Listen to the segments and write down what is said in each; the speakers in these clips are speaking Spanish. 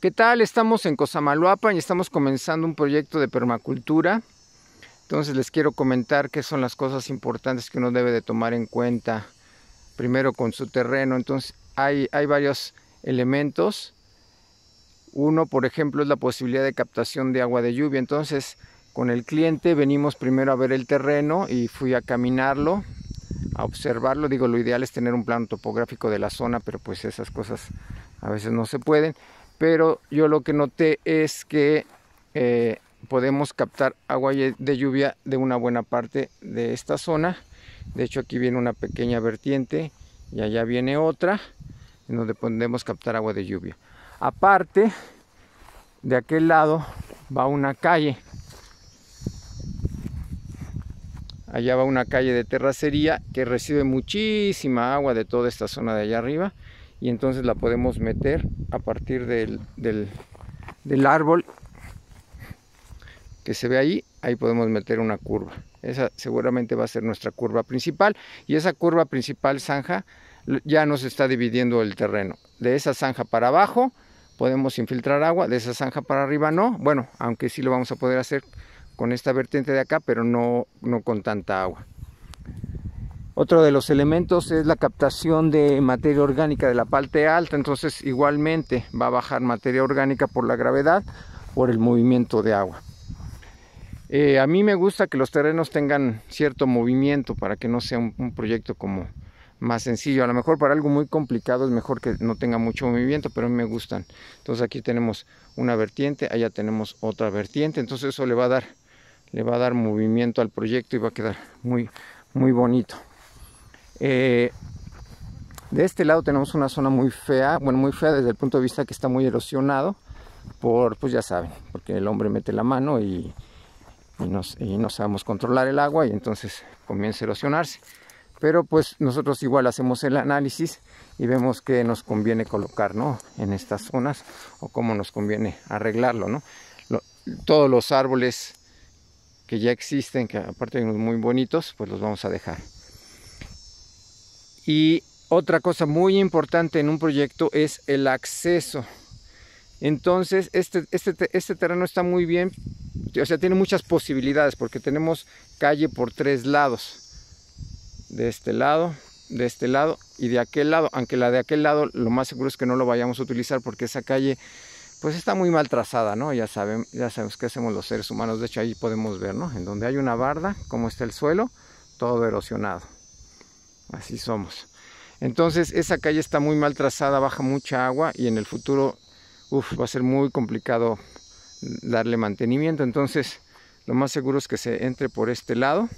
¿Qué tal? Estamos en Cosamaloapan y estamos comenzando un proyecto de permacultura. Entonces les quiero comentar qué son las cosas importantes que uno debe de tomar en cuenta primero con su terreno. Entonces hay, hay varios elementos. Uno, por ejemplo, es la posibilidad de captación de agua de lluvia. Entonces con el cliente venimos primero a ver el terreno y fui a caminarlo, a observarlo. Digo, lo ideal es tener un plano topográfico de la zona, pero pues esas cosas a veces no se pueden pero yo lo que noté es que eh, podemos captar agua de lluvia de una buena parte de esta zona. De hecho aquí viene una pequeña vertiente y allá viene otra en donde podemos captar agua de lluvia. Aparte, de aquel lado va una calle. Allá va una calle de terracería que recibe muchísima agua de toda esta zona de allá arriba y entonces la podemos meter a partir del, del, árbol que se ve ahí, ahí podemos meter una curva. Esa seguramente va a ser nuestra curva principal y esa curva principal zanja ya nos está dividiendo el terreno. De esa zanja para abajo podemos infiltrar agua, de esa zanja para arriba no. Bueno, aunque sí lo vamos a poder hacer con esta vertiente de acá, pero no, no con tanta agua. Otro de los elementos es la captación de materia orgánica de la parte alta, entonces igualmente va a bajar materia orgánica por la gravedad, por el movimiento de agua. Eh, a mí me gusta que los terrenos tengan cierto movimiento para que no sea un, proyecto como más sencillo. A lo mejor para algo muy complicado es mejor que no tenga mucho movimiento, pero a mí me gustan. Entonces aquí tenemos una vertiente, allá tenemos otra vertiente, entonces eso le va a dar, le va a dar movimiento al proyecto y va a quedar muy, muy bonito. Eh, de este lado tenemos una zona muy fea, bueno, muy fea desde el punto de vista que está muy erosionado por, pues ya saben, porque el hombre mete la mano y, y, no sabemos controlar el agua y entonces comienza a erosionarse. Pero pues nosotros igual hacemos el análisis y vemos que nos conviene colocar, ¿no? En estas zonas o cómo nos conviene arreglarlo, ¿no? todos los árboles que ya existen, que aparte de unos muy bonitos, pues los vamos a dejar. Y otra cosa muy importante en un proyecto es el acceso. Entonces, este, este, este, terreno está muy bien, o sea, tiene muchas posibilidades porque tenemos calle por tres lados. De este lado, de este lado y de aquel lado. Aunque la de aquel lado lo más seguro es que no lo vayamos a utilizar porque esa calle pues está muy mal trazada, ¿no? Ya saben, ya sabemos qué hacemos los seres humanos. De hecho, ahí podemos ver, ¿no? En donde hay una barda, cómo está el suelo, todo erosionado. Así somos. Entonces esa calle está muy mal trazada, baja mucha agua y en el futuro va a ser muy complicado darle mantenimiento. Entonces lo más seguro es que se entre por este lado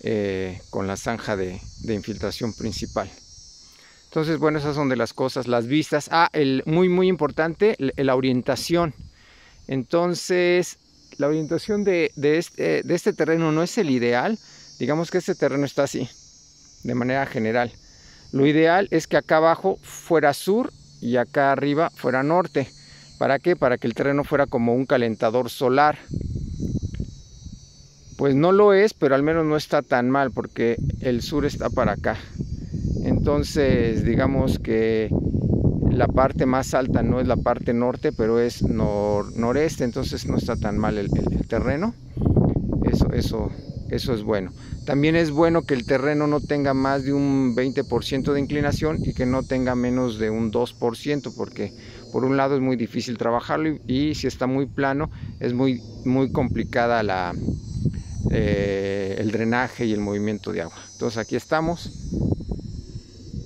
eh, con la zanja de, infiltración principal. Entonces, bueno, esas son de las cosas, las vistas. Ah, el, muy, muy importante, la orientación. Entonces, la orientación este, de este terreno no es el ideal. Digamos que este terreno está así de manera general. Lo ideal es que acá abajo fuera sur y acá arriba fuera norte. ¿Para qué? Para que el terreno fuera como un calentador solar. Pues no lo es, pero al menos no está tan mal porque el sur está para acá. Entonces, digamos que la parte más alta no es la parte norte, pero es noreste, entonces no está tan mal el, el terreno. Eso, eso, eso es bueno. También es bueno que el terreno no tenga más de un 20% de inclinación y que no tenga menos de un 2%, porque por un lado es muy difícil trabajarlo y, si está muy plano es muy, muy complicada la, eh, el drenaje y el movimiento de agua. Entonces aquí estamos.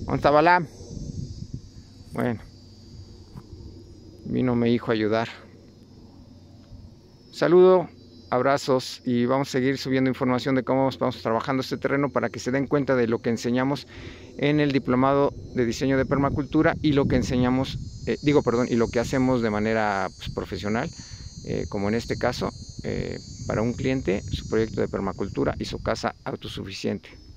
¿Dónde? Bueno, vino mi hijo a ayudar. Saludo abrazos y vamos a seguir subiendo información de cómo vamos trabajando este terreno para que se den cuenta de lo que enseñamos en el diplomado de diseño de permacultura y lo que enseñamos, eh, digo perdón, y lo que hacemos de manera pues, profesional, eh, como en este caso, eh, para un cliente, su proyecto de permacultura y su casa autosuficiente.